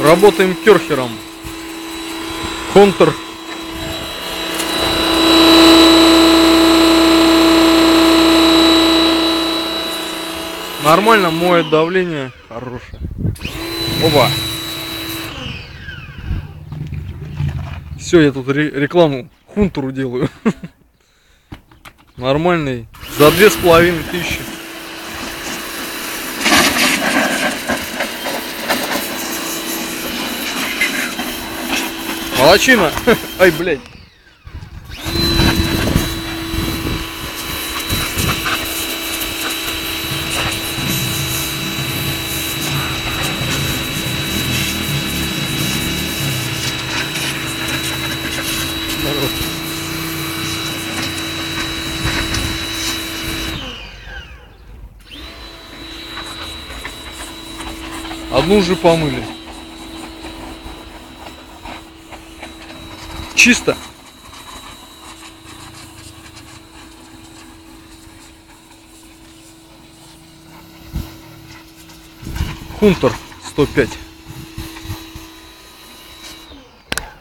Работаем керхером. Контр. Нормально моет давление. Хорошее. Оба. Все, я тут ре- рекламу Хунтеру делаю. Нормальный. За две с половиной тысячи. Молодчина. Ай, блядь. Одну уже помыли. Чисто. Хунтер 105.